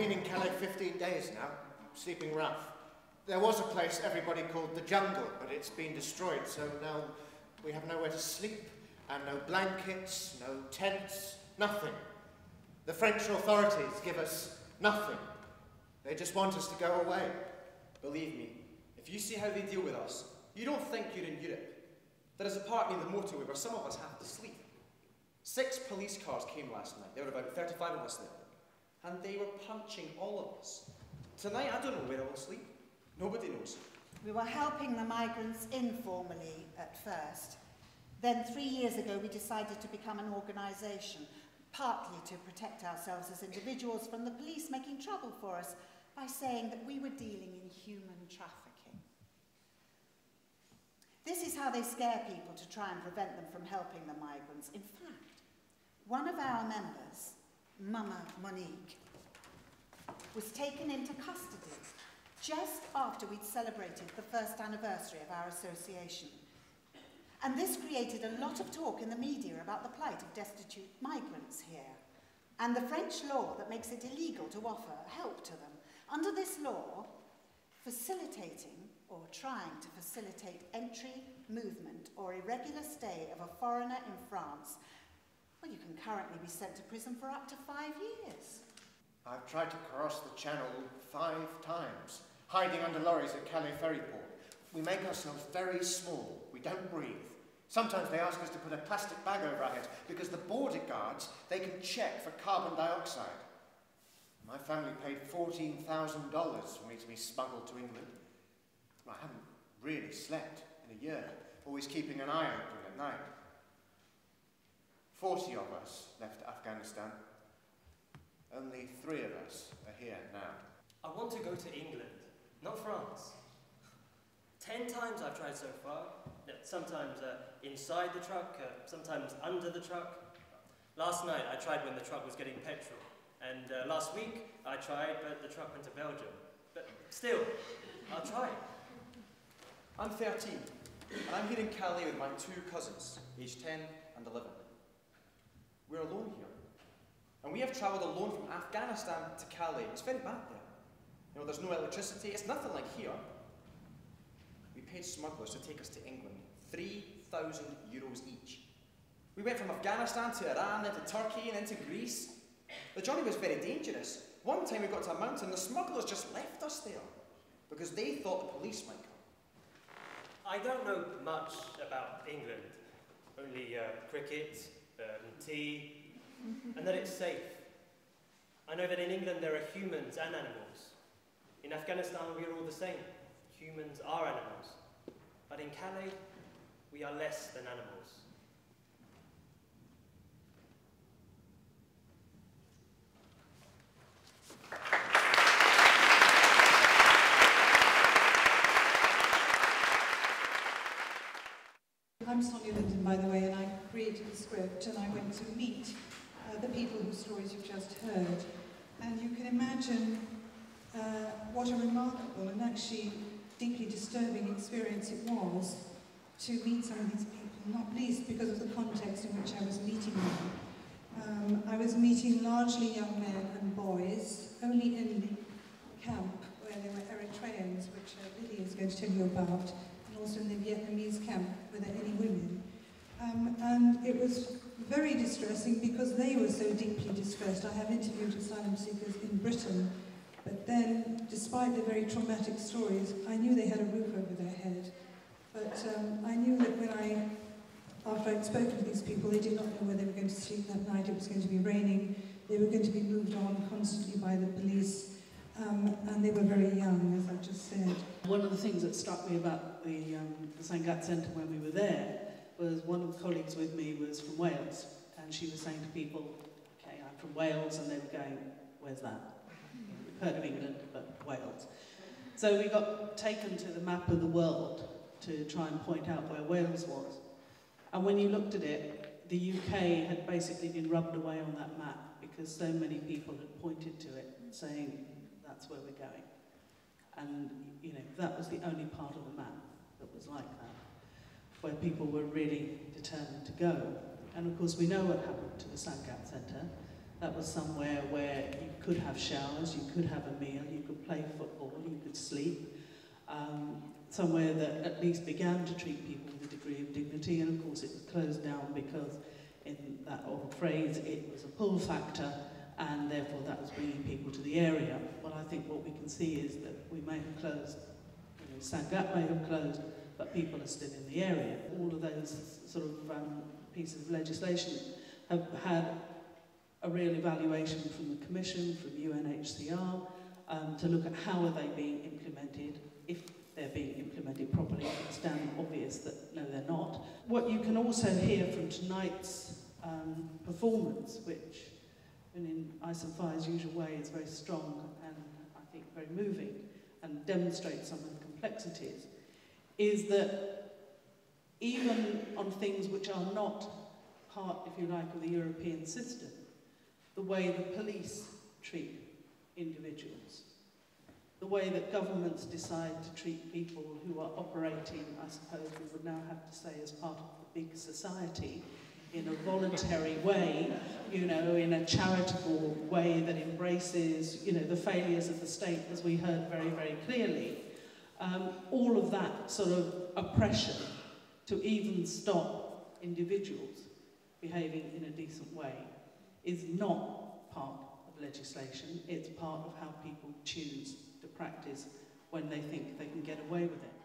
been in Calais 15 days now, sleeping rough. There was a place everybody called the jungle, but it's been destroyed, so now we have nowhere to sleep, and no blankets, no tents, nothing. The French authorities give us nothing. They just want us to go away. Believe me, if you see how they deal with us, you don't think you're in Europe. There is a part near the motorway where some of us have to sleep. Six police cars came last night. There were about 35 of us there. and they were punching all of us. Tonight, I don't know where I will sleep. Nobody knows. We were helping the migrants informally at first. Then three years ago, we decided to become an organisation, partly to protect ourselves as individuals from the police making trouble for us by saying that we were dealing in human trafficking. This is how they scare people to try and prevent them from helping the migrants. In fact, one of our members Mama Monique, was taken into custody just after we'd celebrated the first anniversary of our association. And this created a lot of talk in the media about the plight of destitute migrants here and the French law that makes it illegal to offer help to them. Under this law, facilitating or trying to facilitate entry, movement or irregular stay of a foreigner in France well, you can currently be sent to prison for up to five years. I've tried to cross the channel five times, hiding under lorries at Calais ferry port. We make ourselves very small. We don't breathe. Sometimes they ask us to put a plastic bag over our heads because the border guards, they can check for carbon dioxide. My family paid $14,000 for me to be smuggled to England. I haven't really slept in a year, always keeping an eye open at night. Forty of us left Afghanistan. Only three of us are here now. I want to go to England, not France. Ten times I've tried so far. Sometimes uh, inside the truck, uh, sometimes under the truck. Last night I tried when the truck was getting petrol. And uh, last week I tried, but the truck went to Belgium. But still, I'll try. I'm 13, and I'm here in Calais with my two cousins, aged 10 and 11. We're alone here. And we have travelled alone from Afghanistan to Calais. It's very bad there. You know, there's no electricity. It's nothing like here. We paid smugglers to take us to England. 3,000 euros each. We went from Afghanistan to Iran, into Turkey, and into Greece. The journey was very dangerous. One time we got to a mountain, the smugglers just left us there because they thought the police might come. I don't know much about England, only uh, cricket, um, tea, and that it's safe. I know that in England there are humans and animals. In Afghanistan we are all the same. Humans are animals. But in Calais, we are less than animals. I'm Sonja Linden, by the way, and I created the script and I went to meet uh, the people whose stories you've just heard. And you can imagine uh, what a remarkable and actually deeply disturbing experience it was to meet some of these people, not least because of the context in which I was meeting them. Um, I was meeting largely young men and boys, only in the camp where there were Eritreans, which uh, Lily is going to tell you about, also in the Vietnamese camp were there any women. Um, and it was very distressing because they were so deeply distressed. I have interviewed asylum seekers in Britain, but then, despite their very traumatic stories, I knew they had a roof over their head. But um, I knew that when I, after I'd spoken to these people, they did not know where they were going to sleep that night. It was going to be raining. They were going to be moved on constantly by the police. Um, and they were very young, as I just said. One of the things that struck me about the, um, the Sangatte Centre when we were there was one of the colleagues with me was from Wales, and she was saying to people, okay, I'm from Wales, and they were going, where's that? We've heard of England, but Wales. So we got taken to the map of the world to try and point out where Wales was. And when you looked at it, the UK had basically been rubbed away on that map because so many people had pointed to it saying, that's where we're going. And, you know, that was the only part of the map that was like that, where people were really determined to go. And of course, we know what happened to the Sandgap Centre. That was somewhere where you could have showers, you could have a meal, you could play football, you could sleep. Um, somewhere that at least began to treat people with a degree of dignity. And of course, it was closed down because in that old phrase, it was a pull factor and therefore that was bringing people to the area. But I think what we can see is that we may have closed, you know, Sangatte may have closed, but people are still in the area. All of those sort of um, pieces of legislation have had a real evaluation from the Commission, from UNHCR, um, to look at how are they being implemented, if they're being implemented properly. It's damn obvious that no, they're not. What you can also hear from tonight's um, performance, which in Ice and Fire's usual way is very strong and I think very moving and demonstrates some of the complexities, is that even on things which are not part, if you like, of the European system, the way the police treat individuals, the way that governments decide to treat people who are operating, I suppose we would now have to say, as part of the big society, in a voluntary way, you know, in a charitable way that embraces, you know, the failures of the state, as we heard very, very clearly. Um, all of that sort of oppression to even stop individuals behaving in a decent way is not part of legislation, it's part of how people choose to practice when they think they can get away with it.